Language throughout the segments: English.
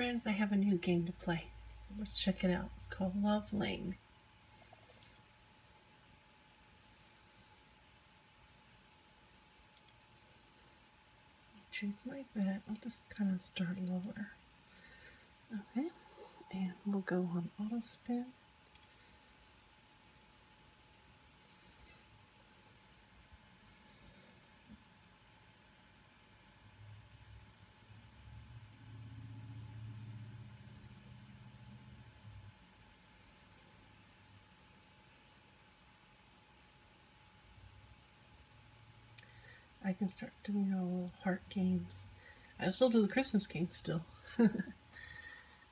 friends, I have a new game to play. So let's check it out. It's called Love Lane. Choose my bet. I'll just kind of start lower. Okay, and we'll go on auto spin. I can start doing all little heart games. I still do the Christmas games still. and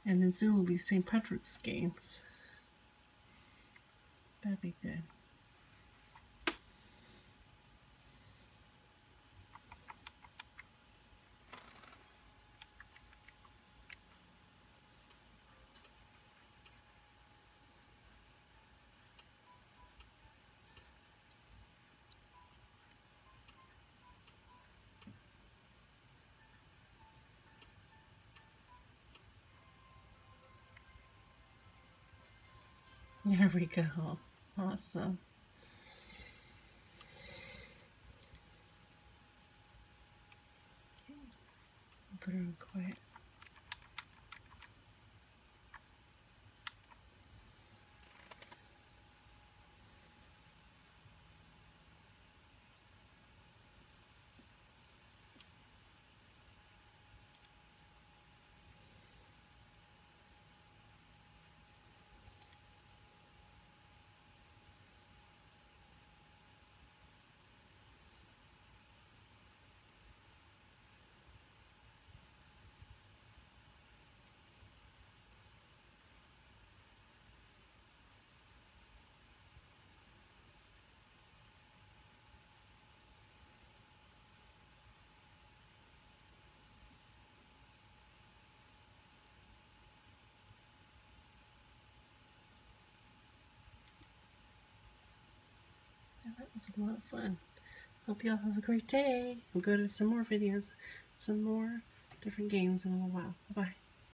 then soon will be St. Patrick's games. That'd be good. There we go. Awesome. Put her on quiet. That was a lot of fun. Hope y'all have a great day. We'll go to some more videos, some more different games in a little while. Bye-bye.